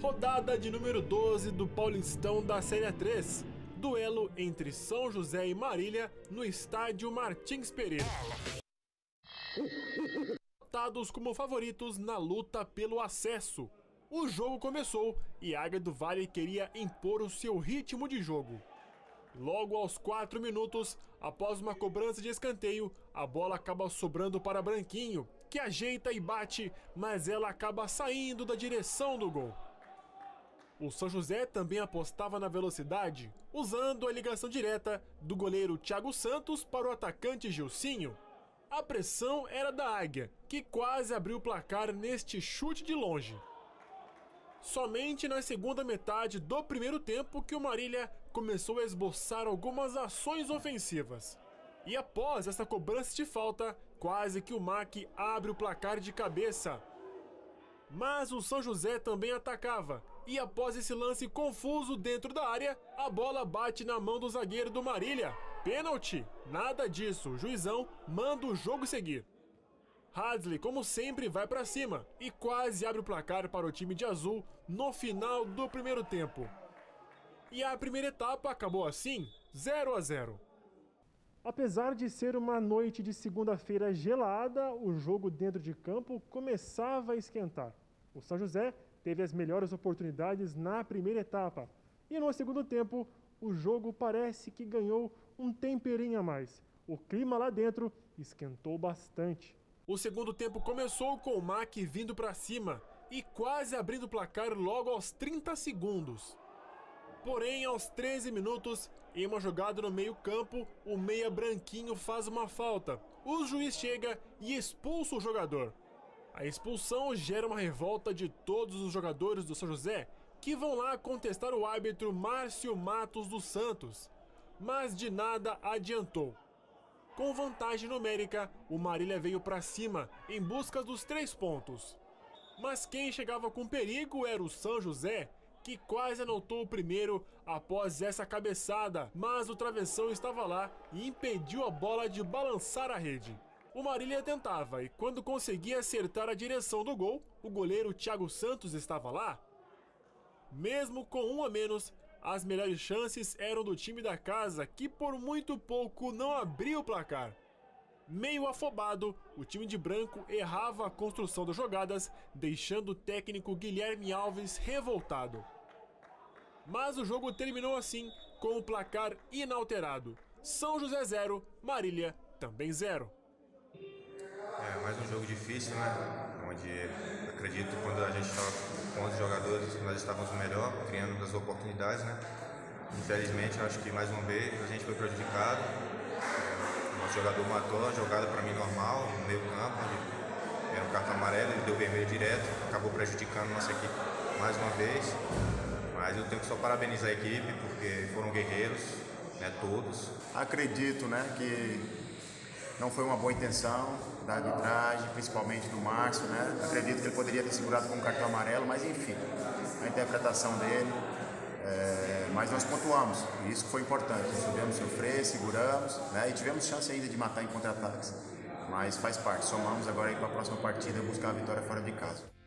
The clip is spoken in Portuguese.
Rodada de número 12 do Paulistão da Série A3. Duelo entre São José e Marília no estádio Martins Pereira. Votados como favoritos na luta pelo acesso. O jogo começou e Águia do Vale queria impor o seu ritmo de jogo. Logo aos 4 minutos, após uma cobrança de escanteio, a bola acaba sobrando para Branquinho, que ajeita e bate, mas ela acaba saindo da direção do gol. O São José também apostava na velocidade, usando a ligação direta do goleiro Thiago Santos para o atacante Gilcinho. A pressão era da Águia, que quase abriu o placar neste chute de longe. Somente na segunda metade do primeiro tempo que o Marília começou a esboçar algumas ações ofensivas. E após essa cobrança de falta, quase que o MAC abre o placar de cabeça. Mas o São José também atacava e após esse lance confuso dentro da área, a bola bate na mão do zagueiro do Marília. Pênalti! Nada disso, juizão manda o jogo seguir. Hadley, como sempre, vai para cima e quase abre o placar para o time de azul no final do primeiro tempo. E a primeira etapa acabou assim, 0 a 0. Apesar de ser uma noite de segunda-feira gelada, o jogo dentro de campo começava a esquentar. O São José teve as melhores oportunidades na primeira etapa. E no segundo tempo, o jogo parece que ganhou um temperinho a mais. O clima lá dentro esquentou bastante. O segundo tempo começou com o Mac vindo para cima e quase abrindo o placar logo aos 30 segundos. Porém, aos 13 minutos, em uma jogada no meio-campo, o meia branquinho faz uma falta. O juiz chega e expulsa o jogador. A expulsão gera uma revolta de todos os jogadores do São José, que vão lá contestar o árbitro Márcio Matos dos Santos. Mas de nada adiantou. Com vantagem numérica, o Marília veio para cima em busca dos três pontos. Mas quem chegava com perigo era o São José, que quase anotou o primeiro após essa cabeçada, mas o travessão estava lá e impediu a bola de balançar a rede. O Marília tentava e quando conseguia acertar a direção do gol, o goleiro Thiago Santos estava lá. Mesmo com um a menos, as melhores chances eram do time da casa, que por muito pouco não abriu o placar. Meio afobado, o time de branco errava a construção das jogadas, deixando o técnico Guilherme Alves revoltado. Mas o jogo terminou assim, com o placar inalterado. São José 0, Marília também 0. Um jogo difícil, né? Onde acredito quando a gente estava com 11 jogadores, nós estávamos melhor, criando as oportunidades, né? Infelizmente, acho que mais uma vez a gente foi prejudicado. Nosso jogador matou a jogada para mim normal, no meio campo, onde era um cartão amarelo, ele deu vermelho direto, acabou prejudicando nossa equipe mais uma vez. Mas eu tenho que só parabenizar a equipe, porque foram guerreiros, né, todos. Acredito né, que não foi uma boa intenção da arbitragem, principalmente do Márcio, né? Acredito que ele poderia ter segurado com um cartão amarelo, mas enfim, a interpretação dele. É, mas nós pontuamos, e isso foi importante. Nós soubemos sofrer, seguramos, né? E tivemos chance ainda de matar em contra-ataques. Mas faz parte, somamos agora para a próxima partida buscar a vitória fora de casa.